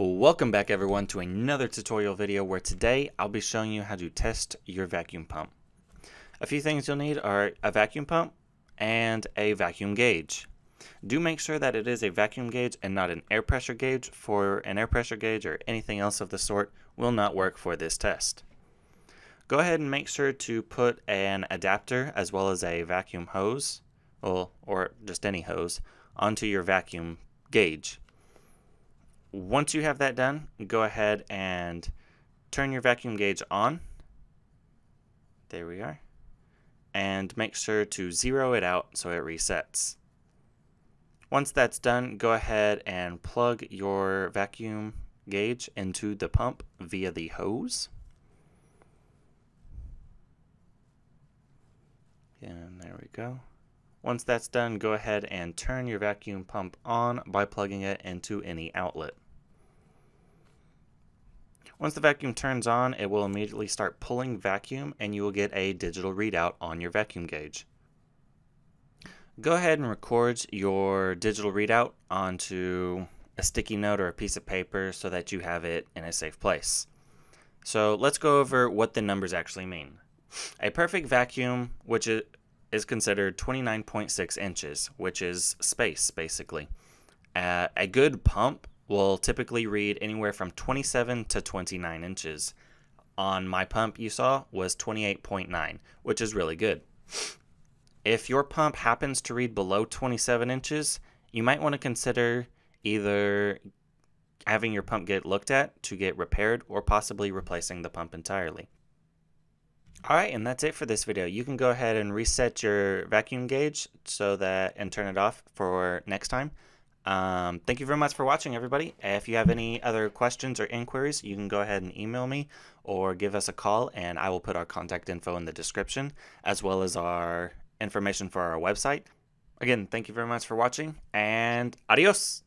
Welcome back everyone to another tutorial video where today I'll be showing you how to test your vacuum pump. A few things you'll need are a vacuum pump and a vacuum gauge. Do make sure that it is a vacuum gauge and not an air pressure gauge for an air pressure gauge or anything else of the sort will not work for this test. Go ahead and make sure to put an adapter as well as a vacuum hose, well, or just any hose, onto your vacuum gauge. Once you have that done, go ahead and turn your vacuum gauge on. There we are. And make sure to zero it out so it resets. Once that's done, go ahead and plug your vacuum gauge into the pump via the hose. And there we go. Once that's done, go ahead and turn your vacuum pump on by plugging it into any outlet. Once the vacuum turns on, it will immediately start pulling vacuum and you will get a digital readout on your vacuum gauge. Go ahead and record your digital readout onto a sticky note or a piece of paper so that you have it in a safe place. So let's go over what the numbers actually mean. A perfect vacuum, which is considered 29.6 inches, which is space basically. Uh, a good pump will typically read anywhere from 27 to 29 inches. On my pump you saw was 28.9, which is really good. If your pump happens to read below 27 inches, you might want to consider either having your pump get looked at to get repaired or possibly replacing the pump entirely. Alright, and that's it for this video. You can go ahead and reset your vacuum gauge so that and turn it off for next time. Um, thank you very much for watching, everybody. If you have any other questions or inquiries, you can go ahead and email me or give us a call, and I will put our contact info in the description, as well as our information for our website. Again, thank you very much for watching, and adios!